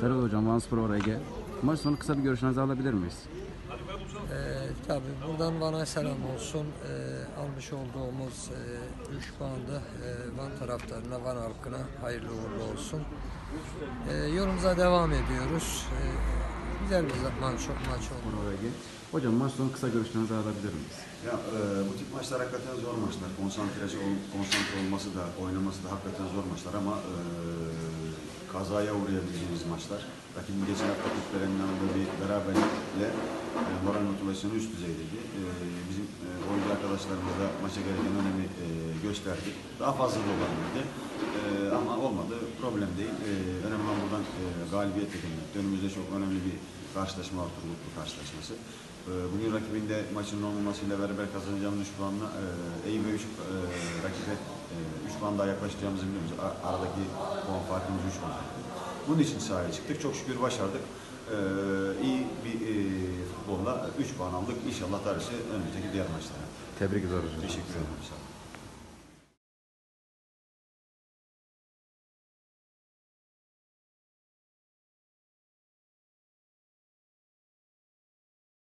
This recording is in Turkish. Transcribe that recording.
Serhat Hocam, Vanspor oraya Maç sonu kısa bir görüşlerinizi alabilir miyiz? Ee, tabii buradan bana selam olsun. Ee, almış olduğumuz 3 puan da e, Van taraftarına, Van halkına hayırlı uğurlu olsun. Ee, yolumuza devam ediyoruz. Ee, güzel bir maç, maç oldu. Oraya Hocam maç sonu kısa görüşlerinizi alabilir miyiz? Ya e, bu tip maçlar hakikaten zor maçlar. Konsantreci ol, konsantre olması da, oynaması da hakikaten zor maçlar ama e, kazaya uğrayabileceğimiz maçlar. Rakibin geçen hafta Kırklareli'nin aldığı bir beraberlikle e, moral motivasyonu üst düzeydeydi. E, bizim e, oyuncu arkadaşlarımız da maça gereken önemi e, gösterdi. Daha fazla da olabilirdi. E, ama olmadı. Problem değil. E, önemli olan buradan e, galibiyetle dönmek. Önümüzde çok önemli bir karşılaşma var Turgutlu karşılaşması. E, bugün rakibinde maçın olmamasıyla beraber kazanacağımız 3 puanla e, iyi bir 3 e, rakibe 3 puan daha yaklaşacağımızı biliyoruz. Aradaki puan farkımız 3 puan. Bunun için sahaya çıktık. Çok şükür başardık. E, iyi bir e, futbolla 3 puan aldık. İnşallah darısı önümüzdeki diğer maçlara. Tebrik ediyoruz. Teşekkür ederim.